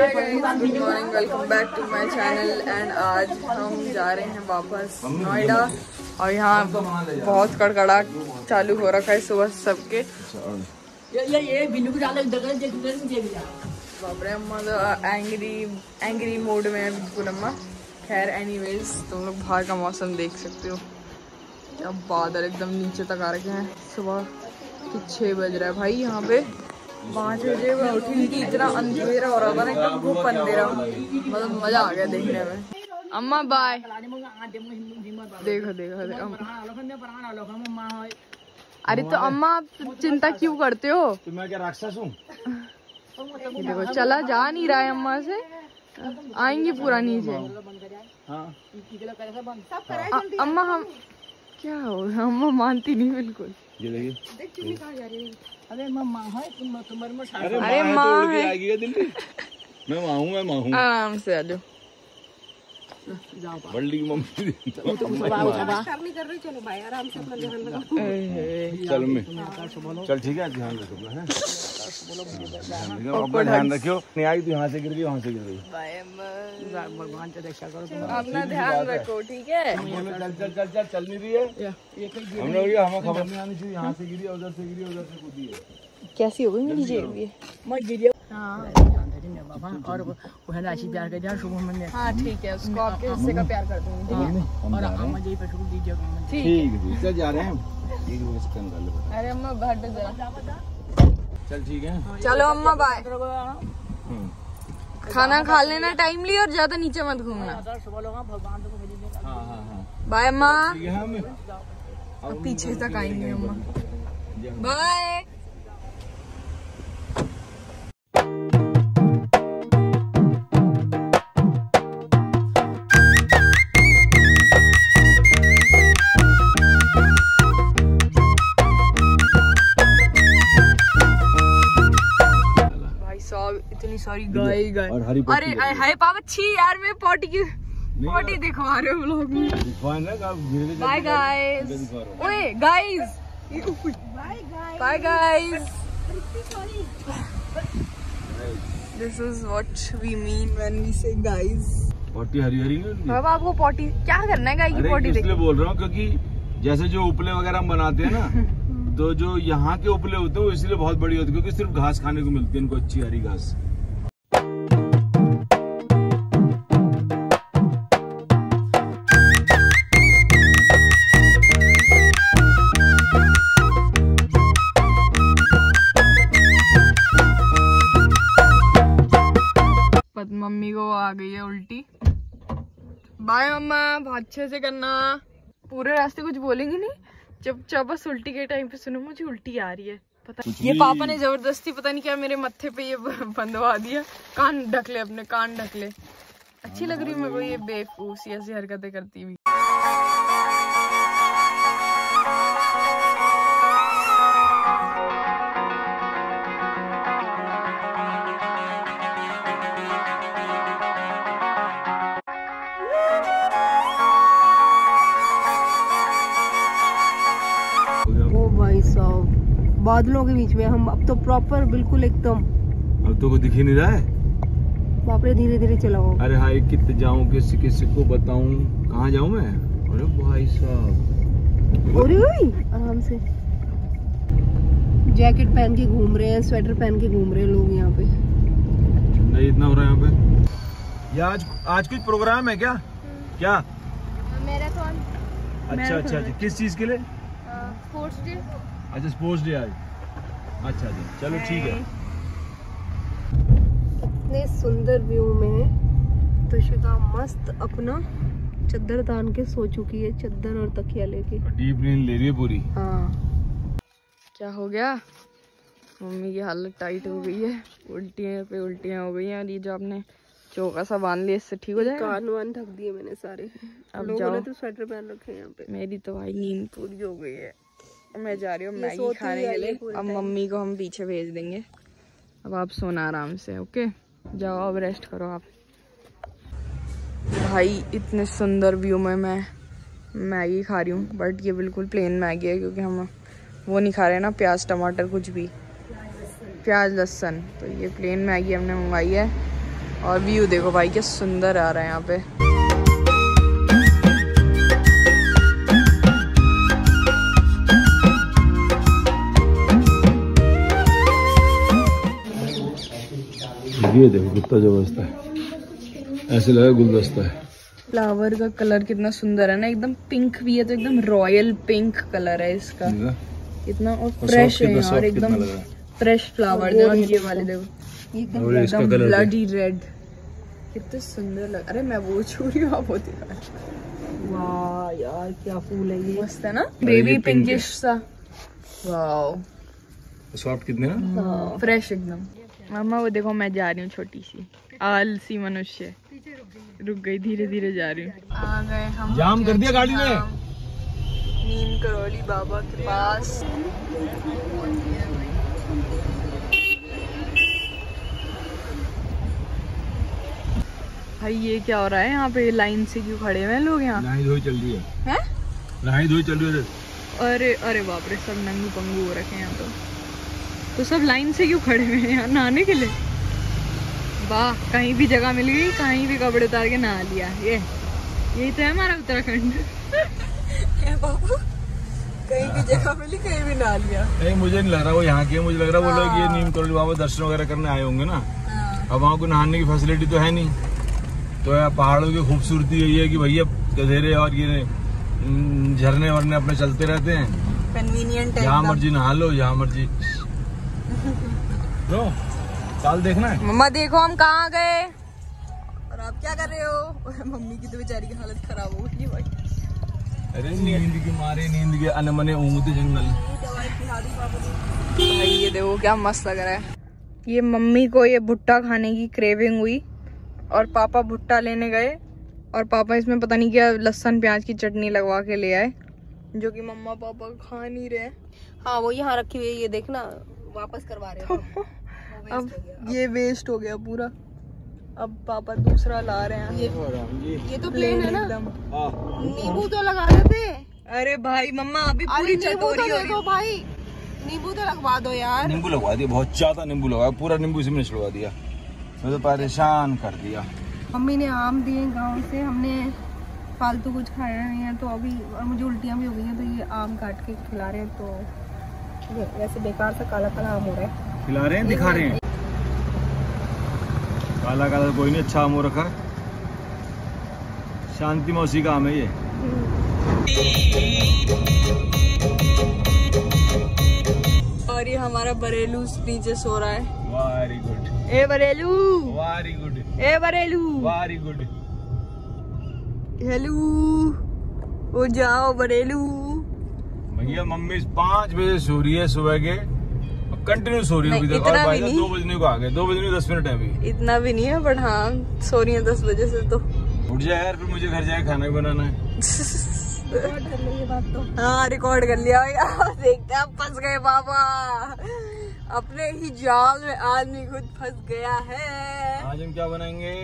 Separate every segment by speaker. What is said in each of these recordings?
Speaker 1: Good morning welcome back to my channel and आज हम जा रहे हैं वापस नोएडा। और यहाँ बहुत कड़कड़ा चालू हो रखा है सुबह सबके। बाबरे अम्मा तो एंग्री एंग्री मोड में है बिल्कुल अम्मा। खैर एनीवेज तुम लोग बाहर का मौसम देख सकते हो। अब बादल एकदम नीचे तक आ रखे हैं। सुबह के छः बज रहा है भाई यहाँ पे। मैं उठी इतना अंधेरा हो रहा था ना एकदम खूब अंधेरा मतलब मज़ा आ गया देखने में अम्मा बाय देखो देखो देखो अरे तो अम्मा आप चिंता क्यों करते हो
Speaker 2: मैं क्या राक्षस हूँ
Speaker 1: देखो चला जा नहीं रहा है अम्मा से आएँगे पूरा नीचे अम्मा हम क्या हो अम्मा मानती नहीं बिल्कुल
Speaker 2: ये देखिए।
Speaker 1: अरे
Speaker 2: मैं
Speaker 1: माँ
Speaker 2: माँ
Speaker 1: है।
Speaker 2: तो माँ हूँ मैं माँ हूँ।
Speaker 1: आराम से आ जाओ।
Speaker 2: की मम्मी चल मैं चल ठीक है ध्यान रखो अपना है? ध्यान रखो, अपना ध्यान रखियो। नहीं आई तो यहाँ से गिर गई वहाँ से गिर गई।
Speaker 1: अपना ध्यान रखो ठीक है?
Speaker 2: चल चल चल चल चल नहीं रही है हमने भैया हमें खबर नहीं आनी चाहिए यहाँ से गिरी है, उधर से गिरी उधर से कूदी है।
Speaker 1: कैसी हो गई मेरी जेब ये?
Speaker 3: और वो है राशि प्यार कर दिया शुभ में
Speaker 1: हाँ ठीक है उसको आपके हिस्से का प्यार कर दूँगी। ठीक है
Speaker 3: और अम्मा जी पे शुरू दीजिए
Speaker 1: ठीक
Speaker 2: ठीक है चल जा रहे हैं एक बजे स्कैन कर ले
Speaker 1: अरे अम्मा पे जरा
Speaker 2: चल ठीक है।
Speaker 1: चलो अम्मा बाय
Speaker 2: हम्म।
Speaker 1: खाना खा लेना टाइमली और ज़्यादा नीचे मत घूमना।
Speaker 3: सुबह लोग भगवान को भेज देगा
Speaker 2: हाँ हाँ हाँ।
Speaker 1: बाय अम्मा।
Speaker 2: है हम
Speaker 1: अब पीछे तक आएँगे अम्मा। बाय गाय गाय
Speaker 2: और हरी
Speaker 1: अरे अरे, हाय पापा छी यार मैं पॉटी की पॉटी दिखवा रहे हो बाय गाइस
Speaker 2: हूँ।
Speaker 1: ओए guys bye guys this is what we mean when we say guys
Speaker 2: पट्टी हरी हरी नहीं
Speaker 1: अब आपको पॉटी क्या करना है गाय की पॉटी
Speaker 2: इसलिए बोल रहा हूँ क्योंकि जैसे जो उपले वगैरह हम बनाते हैं ना तो जो यहाँ के उपले होते हैं वो इसलिए बहुत बड़ी होती है क्योंकि सिर्फ़ घास खाने को मिलती है इनको अच्छी हरी घास।
Speaker 1: मम्मी को आ गई है उल्टी। Bye mamma. बहुत अच्छे से करना। पूरे रास्ते कुछ बोलेंगे नहीं? जब जब बस उल्टी के टाइम पे सुनो मुझे उल्टी आ रही है। पता ये पापा ने ज़बरदस्ती पता नहीं क्या मेरे मत्थे पे ये बंधवा दिया। कान ढक ले अपने कान ढक ले। अच्छी लग रही है मेरे को ये बेवकूफ़ सी ऐसी हरकतें करती हुई।
Speaker 4: ओ भाई साहब बादलों के बीच में हम अब तो प्रॉपर बिल्कुल एकदम।
Speaker 2: अब तो कोई दिख ही नहीं रहा है?
Speaker 4: बाप रे धीरे धीरे चलाओ।
Speaker 2: अरे हाय कित जाऊँ किसी किसी को बताऊँ? कहाँ जाऊँ मैं? अरे भाई साहब।
Speaker 4: अरे आराम से। जैकेट पहन के घूम रहे हैं स्वेटर पहन के घूम रहे हैं लोग यहाँ पे।
Speaker 2: नहीं इतना हो रहा है यहाँ पे? ये आज आज कुछ प्रोग्राम है क्या? क्या?
Speaker 1: मैराथन
Speaker 2: अच्छा अच्छा अच्छा। किस चीज़ के लिए?
Speaker 1: स्पोर्ट्स डे
Speaker 2: अच्छा स्पोर्ट्स डे आज। अच्छा अच्छा चलो ठीक है।
Speaker 4: इतने सुंदर व्यू में तुषिका मस्त अपना चद्दर तान के सो चुकी है चद्दर और तकिया लेके।
Speaker 2: डीप नींद ले रही है पूरी।
Speaker 4: हाँ।
Speaker 1: क्या हो गया? मम्मी की हालत टाइट हो गई है। उल्टियाँ पे उल्टियाँ हो गई हैं और ये जो आपने चौका सा बाँध लिया इससे ठीक हो जाएगा?
Speaker 4: कान वान ढक दिए मैंने सारे।
Speaker 1: अब
Speaker 4: लोगों
Speaker 1: जाओ।
Speaker 4: ने तो स्वेटर पहन रखे हैं यहाँ पे।
Speaker 1: मेरी तो भाई नींद पूरी हो गई है। मैं जा रही हूँ मैगी खाने के लिए। अब मम्मी को हम पीछे भेज देंगे। अब आप सोना आराम से ओके? जाओ अब रेस्ट करो आप। भाई इतने सुंदर व्यू में मैं मैगी खा रही हूँ बट ये बिल्कुल प्लेन मैगी है क्योंकि हम वो नहीं खा रहे ना प्याज टमाटर कुछ भी। प्याज लहसन। तो ये प्लेन मैगी हमने मंगवाई है। और व्यू देखो भाई क्या सुंदर आ रहा है यहाँ पे।
Speaker 2: ये देखो कितना ज़बरदस्त है। ऐसे लगा गुलदस्ता है।
Speaker 1: फ्लावर का कलर कितना सुंदर है ना एकदम पिंक भी है तो एकदम रॉयल पिंक कलर है इसका। इतना और
Speaker 2: और
Speaker 1: फ्रेश है
Speaker 2: कितना
Speaker 1: यार एकदम
Speaker 2: कितना है।
Speaker 1: फ्रेश फ्लावर और ये वाले देखो।
Speaker 2: और
Speaker 1: एकदम ब्लडी रेड कितने सुंदर लग अरे मैं वो छू रही हूँ आप होती
Speaker 3: वाह यार क्या फूल है ये
Speaker 1: मस्त है ना? बेबी पिंकिश सा। वाओ।
Speaker 2: सॉफ्ट कितने ना
Speaker 1: फ्रेश एकदम। मामा वो देखो मैं जा रही हूँ छोटी सी। आलसी मनुष्य। रुक गई धीरे धीरे जा रही हूँ। आ गए हम
Speaker 2: जाम कर दिया गाड़ी ने।
Speaker 1: नीम करौली बाबा के पास। भाई ये क्या हो रहा है यहाँ पे? लाइन से क्यों खड़े हुए हैं लोग यहाँ?
Speaker 2: नहाई धोई चल रही है।
Speaker 1: हैं?
Speaker 2: नहाई धोई चल रही है।
Speaker 1: अरे अरे बाप रे सब नंगू पंगू हो रखे हैं यहाँ तो। तो सब लाइन से क्यों खड़े हुए हैं यहाँ नहाने के लिए? वाह कहीं भी जगह मिल गई कहीं भी कपड़े उतार के नहा लिया ये यही तो है हमारा उत्तराखंड। बाबू? कहीं भी जगह मिली कहीं भी नहा लिया।
Speaker 2: नहीं मुझे नहीं लग रहा वो यहाँ के मुझे लग रहा वो लोग ये नीम करोली बाबा दर्शन वगैरह करने आए होंगे ना। अब वहाँ को नहाने की फैसिलिटी तो है नहीं। तो यहाँ पहाड़ों की खूबसूरती यही है कि भैया गधेरे और ये झरने वरने अपने चलते रहते हैं।
Speaker 1: कन्वीनियंट है
Speaker 2: जहाँ मर्ज़ी नहा लो जहाँ मर्ज़ी। लो चाल देखना है।
Speaker 1: मम्मा देखो हम कहाँ गए। और आप क्या कर रहे हो? मम्मी की तो बेचारी की हालत खराब हो गई भाई।
Speaker 2: अरे नींद के मारे नींद के अनमने ऊँगते जंगल।
Speaker 1: भाई ये देखो क्या मस्त लग रहा है। ये मम्मी को ये भुट्टा खाने की क्रेविंग हुई और पापा भुट्टा लेने गए और पापा इसमें पता नहीं क्या लहसुन प्याज की चटनी लगवा के ले आए जो कि मम्मा पापा खा नहीं रहे
Speaker 4: हाँ वो यहाँ रखी हुई है ये देखना। वापस करवा रहे हो।
Speaker 1: अब ये वेस्ट हो गया पूरा। अब पापा दूसरा ला रहे हैं।
Speaker 4: ये ये। तो प्लेन है ना। नींबू तो लगा देते।
Speaker 1: अरे भाई मम्मा अभी पूरी
Speaker 4: नींबू तो
Speaker 1: हो
Speaker 4: दे
Speaker 1: रही
Speaker 4: भाई। नींबू तो लगवा दो यार।
Speaker 2: नींबू लगवा दिया बहुत ज़्यादा नींबू लगवाया पूरा नींबू इसमें निचलवा दिया। मैं तो परेशान कर दिया।
Speaker 4: मम्मी ने आम दिए गाँव से हमने फालतू कुछ खाया नहीं है तो अभी और मुझे उल्टियाँ भी हो गई हैं तो ये आम काट के खिला रहे हैं तो ये वैसे बेकार सा काला काला आम हो। रहा है
Speaker 2: खिला रहे हैं दिखा रहे हैं? काला काला कोई नहीं अच्छा आम हो रखा है। शांति मौसी का आम है ये।
Speaker 1: और ये हमारा बरेलू नीचे सो रहा है।
Speaker 2: वेरी गुड
Speaker 1: ए बरेलू।
Speaker 2: वेरी गुड
Speaker 1: ए बरेलू।
Speaker 2: वेरी गुड
Speaker 1: हेलू। वो जाओ बरेलू।
Speaker 2: भैया मम्मी पाँच बजे सो रही है सुबह के। कंटिन्यू सो रही है और भाई
Speaker 1: नहीं।
Speaker 2: दो बजने को आ गए। दो बजने दस मिनट है अभी।
Speaker 1: इतना भी नहीं है बट हाँ सो रही है दस बजे से तो।
Speaker 2: उठ जाए यार फिर मुझे घर जाके खाना भी बनाना है।
Speaker 1: हाँ रिकॉर्ड कर लिया भाई अब देखते हैं फंस गए बाबा। अपने ही जाल में आदमी खुद फंस गया है।
Speaker 2: आज हम क्या बनाएँगे?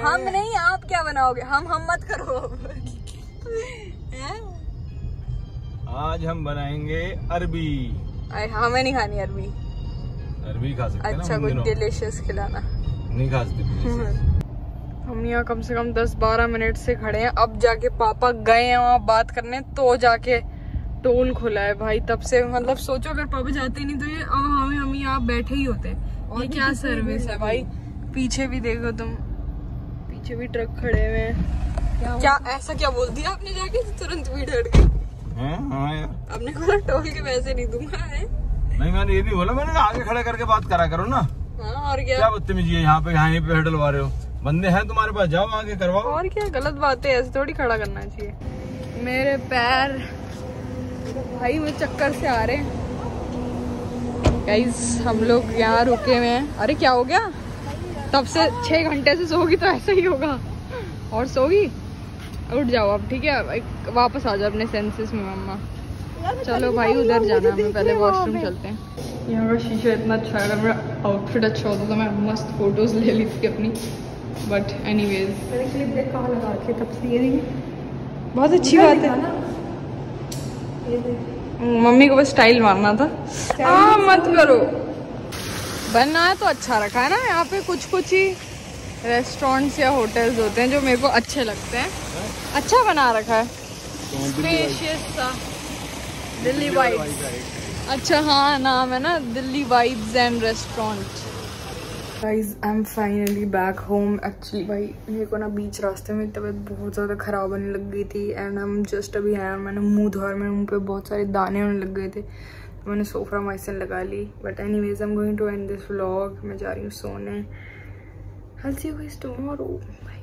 Speaker 1: हम नहीं आप क्या बनाओगे? हम हम मत करो।
Speaker 2: आज हम बनाएँगे अरबी।
Speaker 1: अरे हमें नहीं खानी अरबी।
Speaker 2: अरबी खा सकते
Speaker 1: अच्छा कुछ डिलीशियस खिलाना।
Speaker 2: नहीं खा सकते
Speaker 1: हम यहाँ कम से कम 10-12 मिनट से खड़े हैं। अब जाके पापा गए हैं वहाँ बात करने तो जाके टोल खुला है भाई तब से मतलब सोचो अगर पापा जाते नहीं तो ये अब हमें हम यहाँ बैठे ही होते ये क्या सर्विस है भाई? पीछे भी देखो तुम। पीछे भी ट्रक खड़े हुए हैं। क्या ऐसा क्या बोल दिया आपने जाके? तुरंत भीड़ हट गई। आपने बोला टोल के पैसे नहीं दूँगा है?
Speaker 2: नहीं मैंने ये नहीं बोला मैंने आगे खड़ा करके बात करा करो ना।
Speaker 1: हाँ और क्या?
Speaker 2: क्या बदतमीजी है यहाँ पे यहाँ पे डलवा रहे हो? बंदे हैं तुम्हारे पास जाओ आगे करवाओ।
Speaker 1: और क्या गलत बात है ऐसे थोड़ी खड़ा करना चाहिए। मेरे पैर भाई मुझे चक्कर से आ रहे हैं। गाइस हम लोग यहाँ रुके हुए हैं। अरे क्या हो गया? तब से छह घंटे से सोगी तो ऐसा ही होगा। और सोगी? उठ जाओ अब ठीक है? एक- वापस आ जाओ अपने सेंसेस में मम्मा। चलो भाई उधर जाना हमें पहले वॉशरूम चलते हैं। यहाँ का शीशा इतना अच्छा है मेरा आउटफिट अच्छा होता तो मैं मस्त फ़ोटोज़ ले ली थी अपनी। बट
Speaker 4: ये देखिए
Speaker 1: बहुत अच्छी बात है। मम्मी को बस स्टाइल मारना था। हाँ मत करो। बनना है तो अच्छा रखा है ना यहाँ पे कुछ कुछ ही रेस्टोरेंट्स या होटल्स होते हैं जो मेरे को अच्छे लगते हैं। अच्छा बना रखा है। दिल्ली वाइब्स अच्छा हाँ नाम है ना Delhi vibes and restaurant. Guys I am finally back home actually भाई मेरे को ना बीच रास्ते में तबीयत बहुत ज़्यादा ख़राब होने लग गई थी एंड हम जस्ट अभी आए मैंने मुँह धोया मेरे मुँह पे बहुत सारे दाने होने लग गए थे। तो मैंने सोफरा माइसन लगा ली। But anyways I am going to end this vlog मैं जा रही हूँ सोने। Guys tomorrow. Bye.